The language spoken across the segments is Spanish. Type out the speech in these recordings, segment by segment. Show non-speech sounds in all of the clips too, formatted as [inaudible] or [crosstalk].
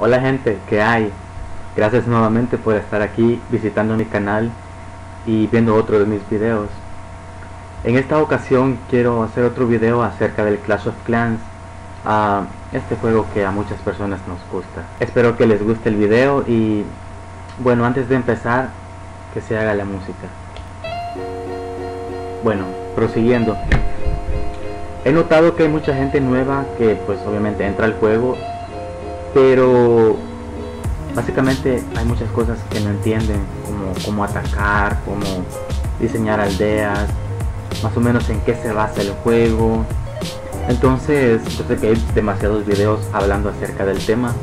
Hola gente, ¿qué hay? Gracias nuevamente por estar aquí visitando mi canal y viendo otro de mis videos. En esta ocasión quiero hacer otro video acerca del Clash of Clans, a este juego que a muchas personas nos gusta. Espero que les guste el video y bueno, antes de empezar, que se haga la música. Bueno, prosiguiendo. He notado que hay mucha gente nueva que pues obviamente entra al juego pero básicamente hay muchas cosas que no entienden, como cómo atacar, cómo diseñar aldeas, más o menos en qué se basa el juego. Entonces, yo sé que hay demasiados videos hablando acerca del tema,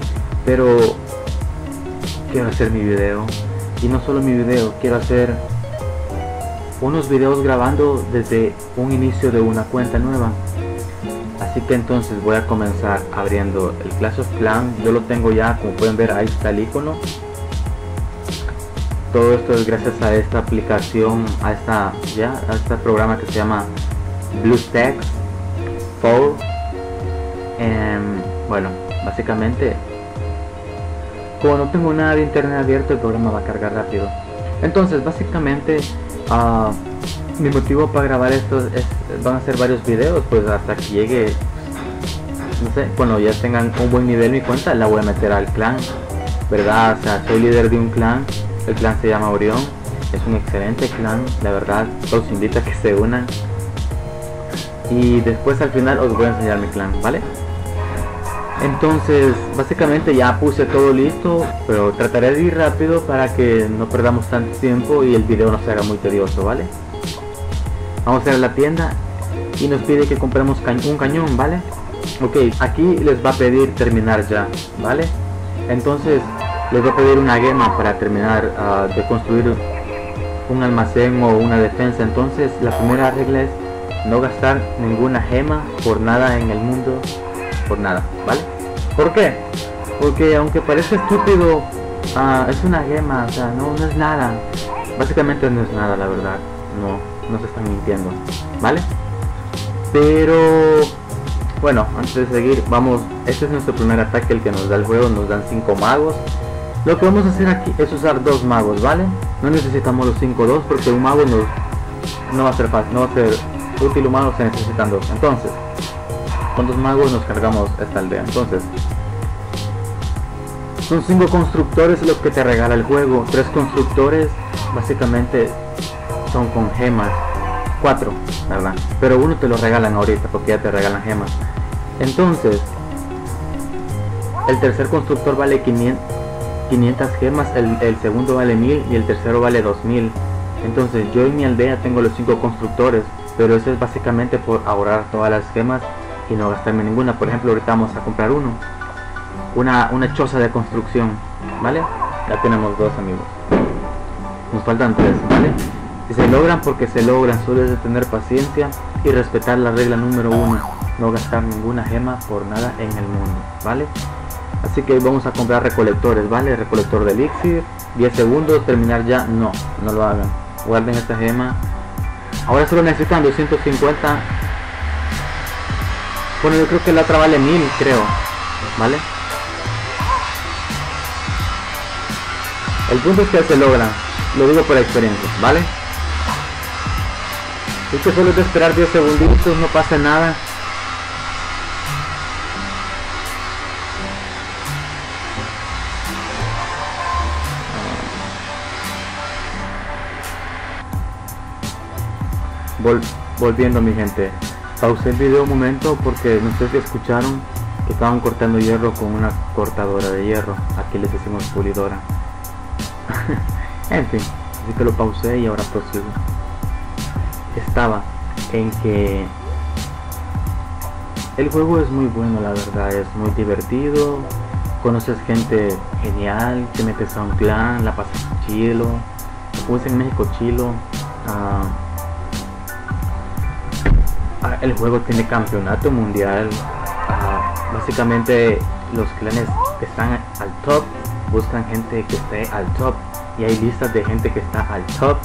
pero quiero hacer mi video. Y no solo mi video, quiero hacer unos videos grabando desde un inicio de una cuenta nueva. Así que entonces voy a comenzar abriendo el Clash of Clans. Yo lo tengo ya, como pueden ver, ahí está el icono. Todo esto es gracias a esta aplicación, a esta ya, a este programa que se llama BlueStacks 4. Em, bueno, básicamente, como no tengo nada de internet abierto, el programa va a cargar rápido. Entonces, básicamente, uh, mi motivo para grabar esto es, van a ser varios videos, pues hasta que llegue, no sé, cuando ya tengan un buen nivel mi cuenta, la voy a meter al clan, ¿verdad? O sea, soy líder de un clan, el clan se llama Orión, es un excelente clan, la verdad, los invito a que se unan. Y después al final os voy a enseñar mi clan, ¿vale? Entonces, básicamente ya puse todo listo, pero trataré de ir rápido para que no perdamos tanto tiempo y el video no se haga muy tedioso, ¿vale? Vamos a ir a la tienda y nos pide que compremos un cañón, ¿vale? Ok, aquí les va a pedir terminar ya, ¿vale? Entonces les va a pedir una gema para terminar ah, de construir un almacén o una defensa. Entonces la primera regla es no gastar ninguna gema por nada en el mundo, por nada, ¿vale? ¿Por qué? Porque aunque parece estúpido, ah, es una gema, o sea, no, no es nada. Básicamente no es nada, la verdad. No, no se están mintiendo, ¿vale? Pero bueno, antes de seguir, vamos, este es nuestro primer ataque, el que nos da el juego, nos dan 5 magos. Lo que vamos a hacer aquí es usar dos magos, ¿vale? No necesitamos los 5-2 porque un mago nos, no va a ser fácil, no va a ser útil humano, se necesitan dos. Entonces, con dos magos nos cargamos esta aldea. Entonces, son 5 constructores lo que te regala el juego. Tres constructores básicamente son con gemas. Cuatro, ¿verdad? Pero uno te lo regalan ahorita porque ya te regalan gemas. Entonces, el tercer constructor vale 500, 500 gemas, el, segundo vale 1000 y el tercero vale 2000. Entonces yo en mi aldea tengo los cinco constructores, pero eso es básicamente por ahorrar todas las gemas y no gastarme ninguna. Por ejemplo, ahorita vamos a comprar uno. Una, una choza de construcción, ¿vale? Ya tenemos dos amigos. Nos faltan tres, ¿vale? Si se logran porque se logran, solo es de tener paciencia y respetar la regla número uno, no gastar ninguna gema por nada en el mundo, ¿vale? Así que vamos a comprar recolectores, ¿vale? Recolector de elixir, 10 segundos, terminar ya, no, no lo hagan. Guarden esta gema. Ahora solo necesitan 250. Bueno, yo creo que la otra vale 1000, creo, ¿vale? El punto es que se logra, lo digo por experiencia, ¿vale? Es que solo es de esperar 10 segunditos, no pasa nada. volviendo mi gente. Pausé el video un momento porque no sé si escucharon que estaban cortando hierro con una cortadora de hierro. Aquí les decimos pulidora. [laughs] en fin, así que lo pausé y ahora prosigo estaba en que el juego es muy bueno, la verdad, es muy divertido. Conoces gente genial, te metes a un clan, la pasas chilo. Como en México, chilo. Ah, ah, el juego tiene campeonato mundial. Ah, básicamente, los clanes que están al top buscan gente que esté al top. Y hay listas de gente que está al top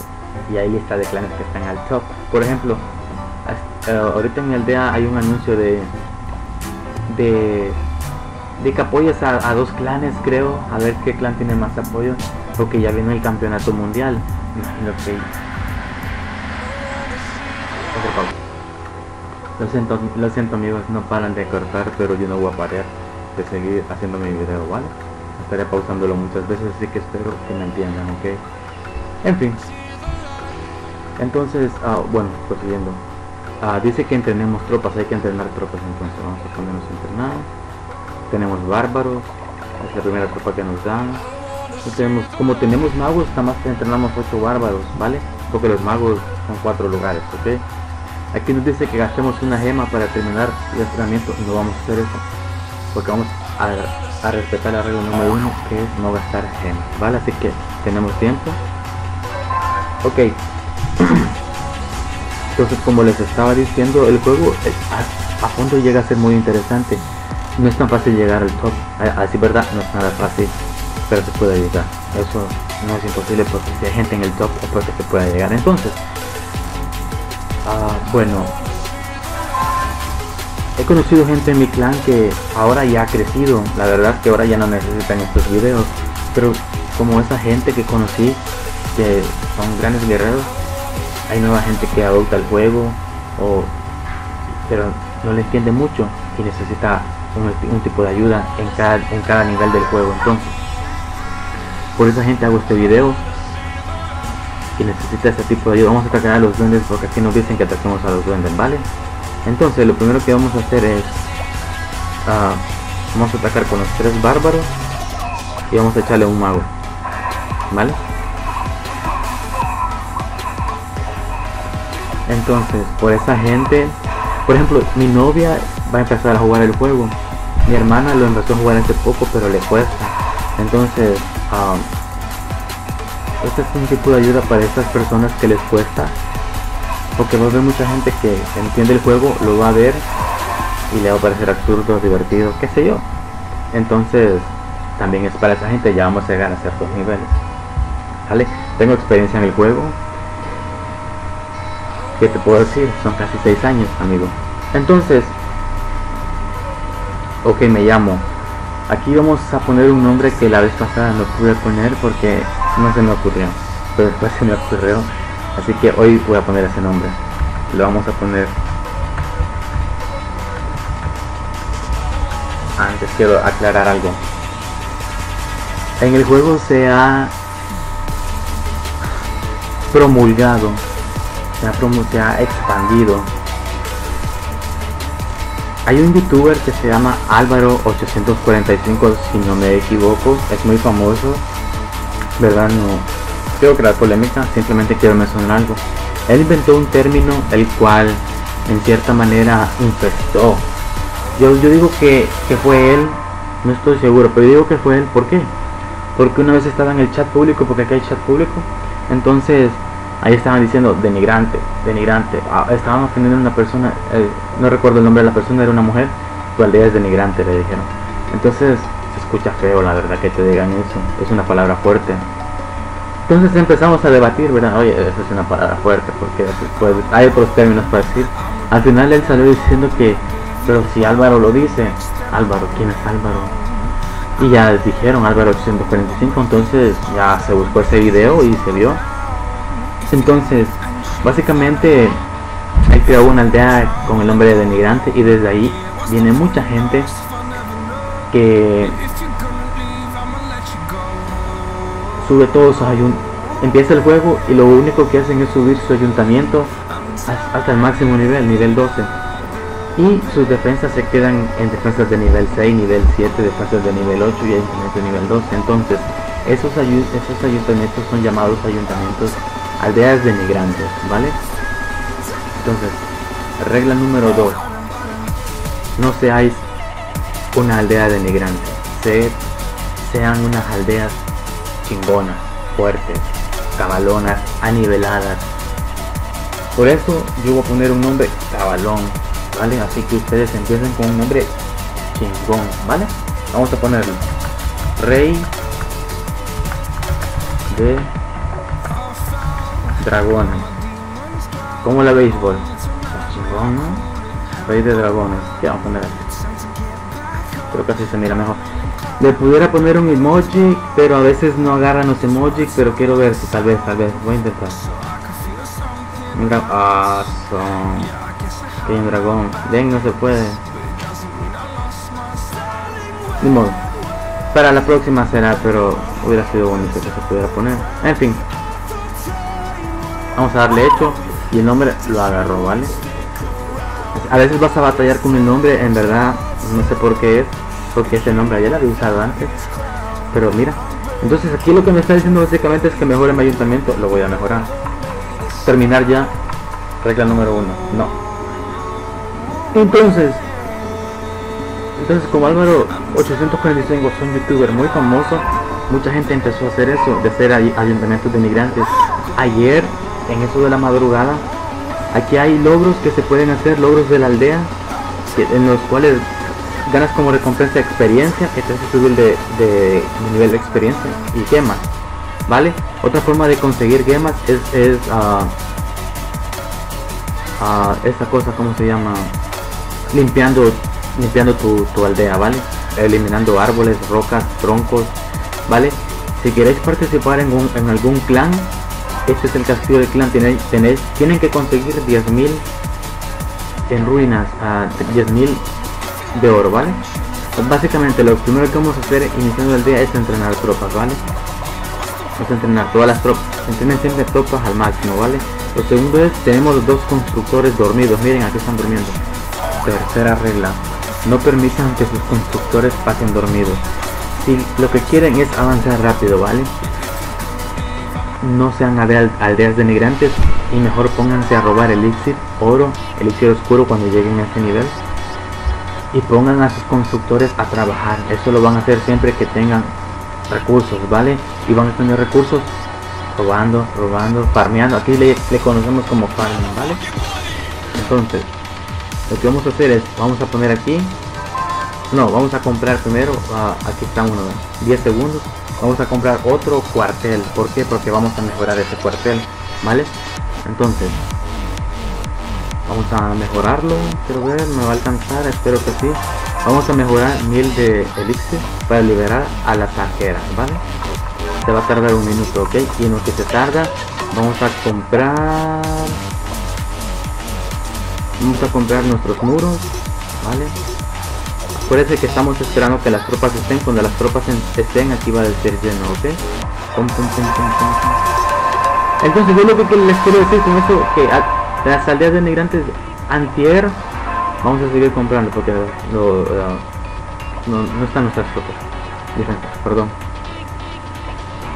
y hay lista de clanes que están al top. Por ejemplo, eh, ahorita en mi aldea hay un anuncio de de de que apoyes a, dos clanes, creo, a ver qué clan tiene más apoyo, porque ya viene el campeonato mundial. Imagino que. Lo siento, lo siento amigos, no paran de cortar, pero yo no voy a parar de seguir haciendo mi video, ¿vale? Estaré pausándolo muchas veces, así que espero que me entiendan, ¿ok? En fin. Entonces, ah, bueno, prosiguiendo. Ah, dice que entrenemos tropas, hay que entrenar tropas, entonces vamos a ponernos entrenados. Tenemos bárbaros, es la primera tropa que nos dan. Tenemos, como tenemos magos, nada más entrenamos 8 bárbaros, ¿vale? Porque los magos son 4 lugares, ¿ok? Aquí nos dice que gastemos una gema para terminar el entrenamiento, no vamos a hacer eso. Porque vamos a, respetar la regla número 1, que es no gastar gemas, ¿vale? Así que tenemos tiempo. Ok. Entonces, como les estaba diciendo, el juego a, fondo llega a ser muy interesante. No es tan fácil llegar al top, así verdad, no es nada fácil, pero se puede llegar. Eso no es imposible porque si hay gente en el top es porque se puede llegar. Entonces, ah, bueno, he conocido gente en mi clan que ahora ya ha crecido. La verdad es que ahora ya no necesitan estos videos, pero como esa gente que conocí que son grandes guerreros, hay nueva gente que adopta el juego, o, pero no le entiende mucho y necesita un, tipo de ayuda en cada, en cada nivel del juego. Entonces, por esa gente hago este video y necesita ese tipo de ayuda. Vamos a atacar a los duendes porque aquí nos dicen que ataquemos a los duendes, ¿vale? Entonces, lo primero que vamos a hacer es uh, vamos a atacar con los tres bárbaros y vamos a echarle un mago, ¿vale? Entonces, por esa gente, por ejemplo, mi novia va a empezar a jugar el juego. Mi hermana lo empezó a jugar hace poco, pero le cuesta. Entonces, um, este es un tipo de ayuda para estas personas que les cuesta. Porque va a haber mucha gente que entiende el juego, lo va a ver y le va a parecer absurdo, divertido, qué sé yo. Entonces, también es para esa gente, ya vamos a llegar a ciertos niveles. ¿Vale? Tengo experiencia en el juego, ¿Qué te puedo decir? Son casi 6 años, amigo. Entonces, ok, me llamo. Aquí vamos a poner un nombre que la vez pasada no pude poner porque no se me ocurrió. Pero después se me ocurrió. Así que hoy voy a poner ese nombre. Lo vamos a poner. Antes quiero aclarar algo. En el juego se ha promulgado se ha, expandido. Hay un youtuber que se llama Álvaro845, si no me equivoco, es muy famoso, ¿verdad? No quiero crear polémica, simplemente quiero mencionar algo. Él inventó un término el cual en cierta manera infectó. Yo, yo digo que, que fue él, no estoy seguro, pero digo que fue él, ¿por qué? Porque una vez estaba en el chat público, porque aquí hay chat público, entonces ahí estaban diciendo denigrante, denigrante. Ah, estábamos teniendo una persona, eh, no recuerdo el nombre de la persona, era una mujer, tu aldea es denigrante, le dijeron. Entonces se escucha feo, la verdad, que te digan eso, es una palabra fuerte. Entonces empezamos a debatir, ¿verdad? Oye, eso es una palabra fuerte, porque pues, hay otros términos para decir. Al final él salió diciendo que, pero si Álvaro lo dice, Álvaro, ¿quién es Álvaro? Y ya dijeron Álvaro 845, entonces ya se buscó ese video y se vio entonces, básicamente, hay creado una aldea con el nombre de denigrante y desde ahí viene mucha gente que sube todos sus ayuntamientos. Empieza el juego y lo único que hacen es subir su ayuntamiento hasta el máximo nivel, nivel 12. Y sus defensas se quedan en defensas de nivel 6, nivel 7, defensas de nivel 8 y ayuntamientos de nivel 12. Entonces, esos, esos ayuntamientos son llamados ayuntamientos aldeas denigrantes, ¿vale? Entonces, regla número 2. No seáis una aldea denigrante. Se, sean unas aldeas chingonas, fuertes, cabalonas, aniveladas. Por eso yo voy a poner un nombre cabalón, ¿vale? Así que ustedes empiecen con un nombre chingón, ¿vale? Vamos a ponerlo. Rey de dragones. Como la béisbol. Rey de dragones. ¿Qué vamos a poner aquí? creo que así se mira mejor. Le pudiera poner un emoji, pero a veces no agarran los emojis, pero quiero ver si tal vez, tal vez, voy a intentar. Mira, ah, son... Un dragón. Ven, no se puede. Ni. Para la próxima será, pero hubiera sido bonito que se pudiera poner. En fin. Vamos a darle hecho y el nombre lo agarró, ¿vale? A veces vas a batallar con el nombre, en verdad, no sé por qué es, porque ese nombre ya lo había usado antes. Pero mira, entonces aquí lo que me está diciendo básicamente es que mejore mi ayuntamiento, lo voy a mejorar. Terminar ya, regla número uno, no. Entonces, entonces como Álvaro 845 es un youtuber muy famoso, mucha gente empezó a hacer eso, de hacer ayuntamientos de migrantes. Ayer, en eso de la madrugada, aquí hay logros que se pueden hacer, logros de la aldea, en los cuales ganas como recompensa experiencia, que te hace subir de, de, nivel de experiencia y gemas, ¿vale? Otra forma de conseguir gemas es, es uh, uh, esta cosa, ¿cómo se llama? Limpiando, limpiando tu, tu aldea, ¿vale? Eliminando árboles, rocas, troncos, ¿vale? Si queréis participar en, un, en algún clan, este es el castillo del clan, tenéis, tienen que conseguir 10.000 en ruinas, a uh, 10.000 de oro, ¿vale? Básicamente lo primero que vamos a hacer iniciando el día es entrenar tropas, ¿vale? Vamos a entrenar todas las tropas, entrenen siempre tropas al máximo, ¿vale? Lo segundo es, tenemos dos constructores dormidos, miren, aquí están durmiendo. Tercera regla, no permitan que sus constructores pasen dormidos. Si lo que quieren es avanzar rápido, ¿vale? No sean aldeas de migrantes y mejor pónganse a robar elixir, oro, elixir oscuro cuando lleguen a este nivel y pongan a sus constructores a trabajar. Eso lo van a hacer siempre que tengan recursos, ¿vale? Y van a tener recursos robando, robando, farmeando. Aquí le, le conocemos como farming, ¿vale? Entonces, lo que vamos a hacer es, vamos a poner aquí. No, vamos a comprar primero, uh, aquí está uno, 10 segundos. Vamos a comprar otro cuartel. ¿Por qué? Porque vamos a mejorar ese cuartel, ¿vale? Entonces, vamos a mejorarlo quiero ver me va a alcanzar espero que sí vamos a mejorar mil de elixir para liberar a la taquera vale se va a tardar un minuto ok y en lo que se tarda vamos a comprar vamos a comprar nuestros muros vale acuérdense que estamos esperando que las tropas estén. Cuando las tropas estén aquí va a decir lleno ok pum, pum, pum, entonces yo lo que les quiero decir con eso que las aldeas de migrantes antier vamos a seguir comprando porque no, están nuestras tropas. Perdón.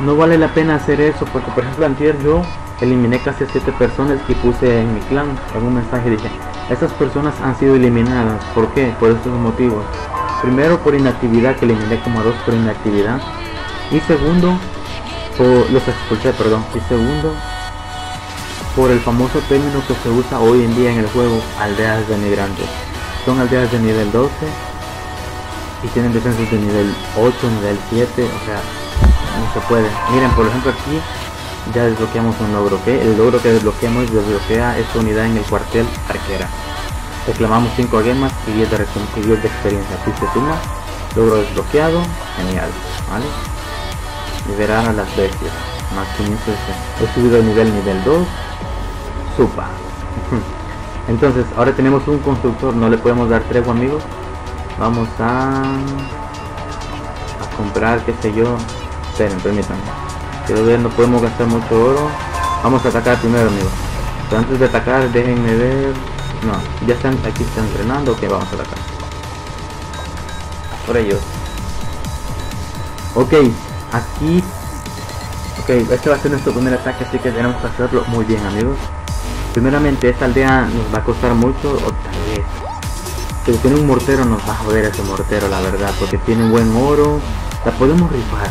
No vale la pena hacer eso porque por ejemplo antier yo eliminé casi a 7 personas que puse en mi clan. Un mensaje dije estas personas han sido eliminadas ¿por qué? por estos motivos primero por inactividad que eliminé como a dos por inactividad y segundo por los expulsé perdón y segundo por el famoso término que se usa hoy en día en el juego, aldeas de migrantes. Son aldeas de nivel 12 y tienen defensas de nivel 8, nivel 7, o sea, no se puede. Miren, por ejemplo aquí ya desbloqueamos un logro, que el logro que desbloqueamos desbloquea esta unidad en el cuartel arquera. Reclamamos 5 gemas y 10 de, y 10 de experiencia. Aquí se logro desbloqueado, genial, ¿vale? Liberar a las bestias, más 500 He subido el nivel nivel 2, Supa. [laughs] Entonces, ahora tenemos un constructor, no le podemos dar tregua amigos. Vamos a, a comprar, qué sé yo. Esperen, permítanme. Quiero ver, no podemos gastar mucho oro. Vamos a atacar primero amigos. Pero antes de atacar, déjenme ver. No, ya están aquí están entrenando, que vamos a atacar. Por ellos. Ok, aquí Ok, este va a ser nuestro primer ataque, así que tenemos que hacerlo muy bien amigos. Primeramente esta aldea nos va a costar mucho, otra vez. Si tiene un mortero nos va a joder ese mortero, la verdad, porque tiene buen oro. La podemos rifar.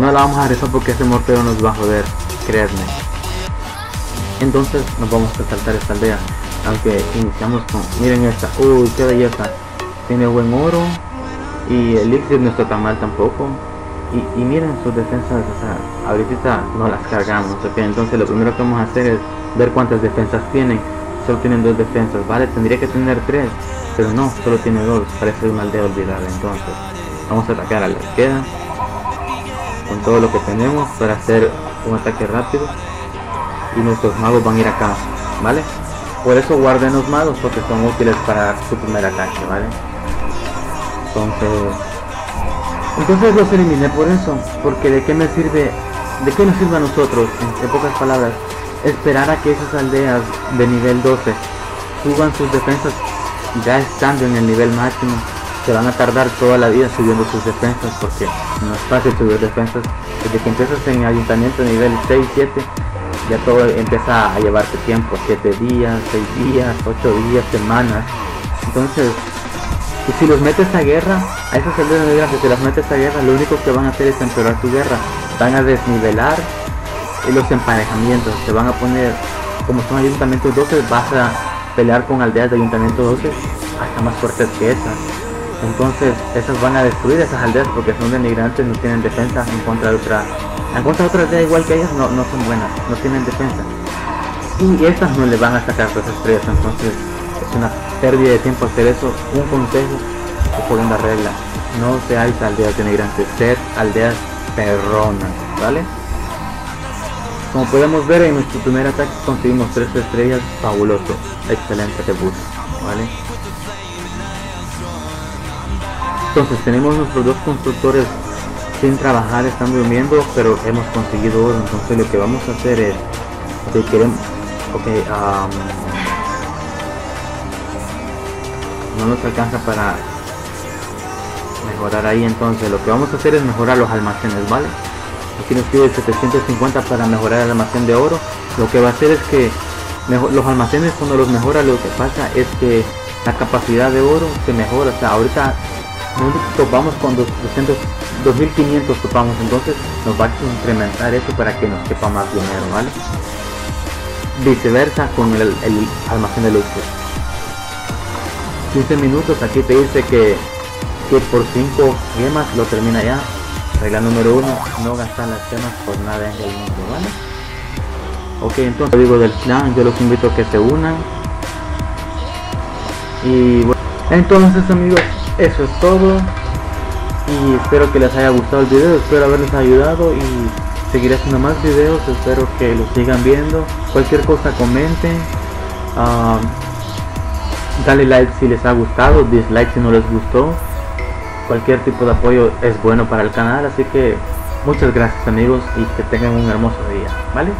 No la vamos a rifar porque ese mortero nos va a joder, créanme. Entonces nos vamos a saltar esta aldea. Aunque iniciamos con... Miren esta. Uy, qué belleza. Tiene buen oro y el elixir no está tan mal tampoco y, miren sus defensas, o ahorita no las cargamos, ok, entonces lo primero que vamos a hacer es ver cuántas defensas tienen, solo tienen dos defensas, vale, tendría que tener tres, pero no, solo tiene dos, parece una aldea olvidada, entonces vamos a atacar a la izquierda con todo lo que tenemos para hacer un ataque rápido y nuestros magos van a ir acá, ¿vale? Por eso guarden los magos porque son útiles para su primer ataque, ¿vale? Entonces, entonces los eliminé por eso, porque de qué me sirve, de qué nos sirve a nosotros, en, pocas palabras, esperar a que esas aldeas de nivel 12 suban sus defensas ya estando en el nivel máximo se van a tardar toda la vida subiendo sus defensas porque no es fácil subir defensas. Desde que empiezas en ayuntamiento nivel 6 7 ya todo empieza a llevarte tiempo 7 días 6 días 8 días semanas. Entonces y si los metes a guerra a esas aldeas de guerra si las metes a guerra lo único que van a hacer es empeorar tu guerra. Van a desnivelar los emparejamientos se van a poner como son ayuntamientos 12 vas a pelear con aldeas de ayuntamiento 12 hasta más fuertes que esas entonces esas van a destruir esas aldeas porque son denigrantes, no tienen defensa en contra de otra. En contra de otra aldea igual que ellas no, no son buenas, no tienen defensa. Y estas no le van a sacar todas estrellas, entonces es una pérdida de tiempo hacer eso. Un consejo que ponen la regla. No seáis aldeas denigrantes, sed aldeas perronas, ¿vale? Como podemos ver en nuestro primer ataque conseguimos tres estrellas, fabuloso, excelente debut, ¿vale? Entonces tenemos nuestros dos constructores sin trabajar, están durmiendo, pero hemos conseguido oro. Entonces lo que vamos a hacer es, que queremos, no nos alcanza para mejorar ahí. Entonces lo que vamos a hacer es mejorar los almacenes, ¿vale? Aquí nos pide 750 para mejorar el almacén de oro. Lo que va a hacer es que los almacenes cuando los mejora lo que pasa es que la capacidad de oro se mejora. O sea, ahorita topamos con 200, 2500 topamos, entonces nos va a incrementar eso para que nos quepa más dinero, ¿vale? Viceversa con el, almacén de luces. 15 minutos, aquí te dice que, que por 5 gemas lo termina ya. Regla número 1, no gastar las gemas por nada en el mundo, ¿vale? Ok, entonces digo del plan, yo los invito a que se unan. Y bueno, entonces amigos, eso es todo. Y espero que les haya gustado el video espero haberles ayudado y seguiré haciendo más videos espero que los sigan viendo. Cualquier cosa comenten um, dale like si les ha gustado dislike si no les gustó. Cualquier tipo de apoyo es bueno para el canal así que muchas gracias amigos y que tengan un hermoso día vale